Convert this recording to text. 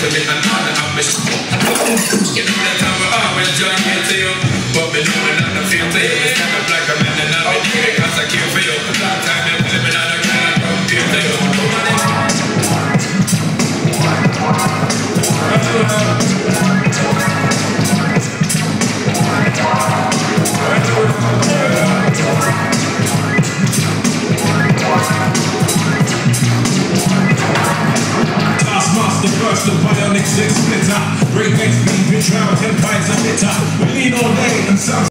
to me and all I'm You know that I'm always join here to you. But me know when I don't feel to you. It's kind of like I'm here because I care for you. Long time been living on a kind of compare to you. The six splitter. Break next beat, we travel ten pints a litter. We lean all day and sound